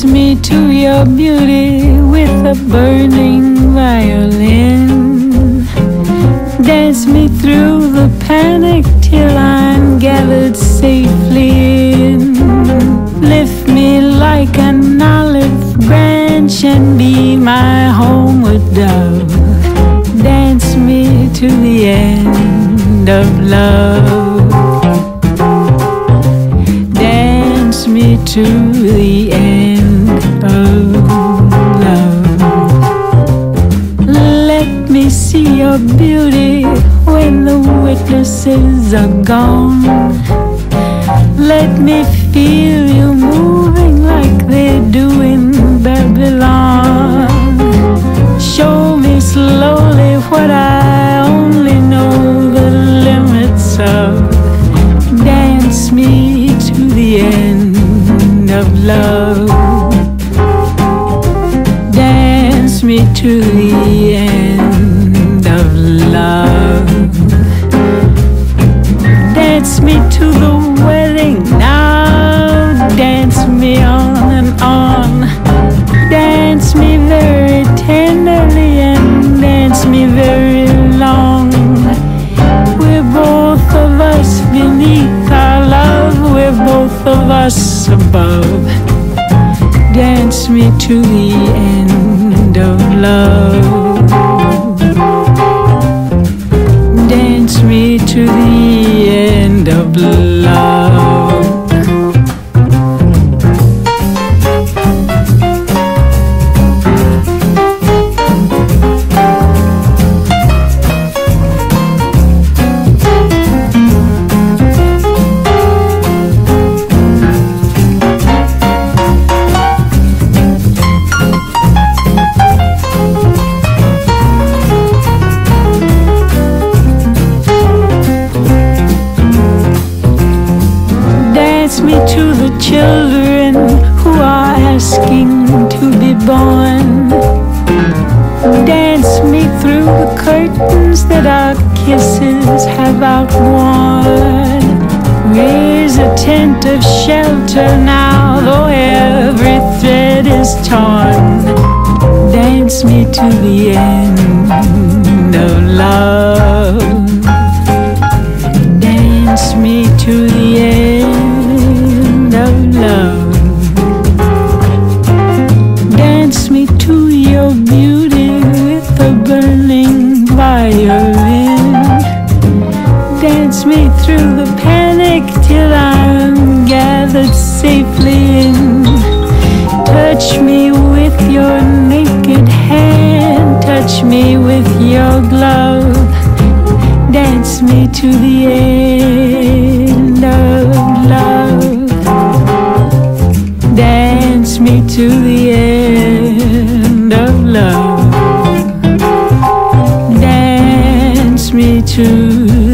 Dance me to your beauty with a burning violin. Dance me through the panic till I'm gathered safely in. Lift me like an olive branch and be my homeward dove. Dance me to the end of love. To the end of love. Let me see your beauty when the witnesses are gone. Let me feel you moving of love. Dance me to the end us above. Dance me to the end of love. Dance me to the children who are asking to be born. Dance me through the curtains that our kisses have outworn. Raise a tent of shelter now, though every thread is torn. Dance me to the end of love. Dance me to through the panic till I'm gathered safely in. Touch me with your naked hand, touch me with your glove, dance me to the end of love, dance me to the end of love, dance me to